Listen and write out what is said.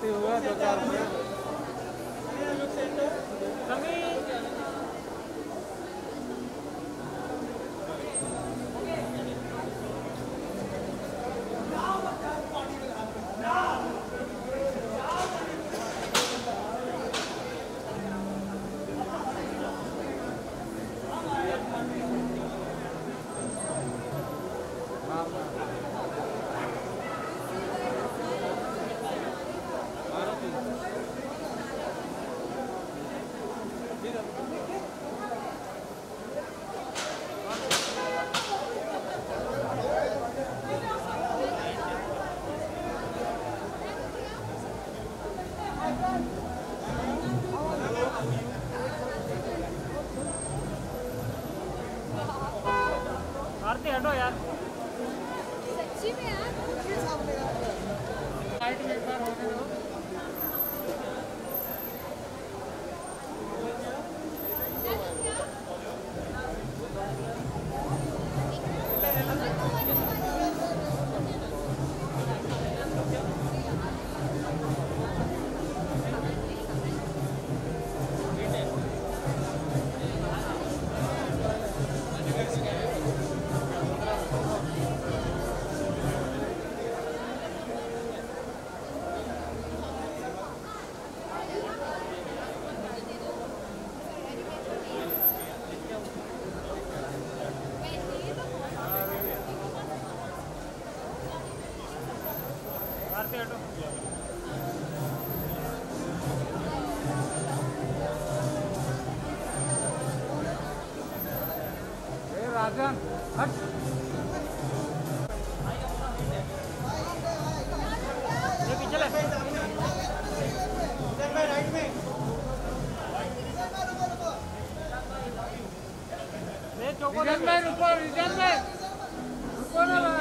对。आरती हटो यार सच्ची में यार लाइट में एक बार होने दो राजन हट। ये पीछे ले। ए चौको रिजन में रुको रिजन में। रुको ना।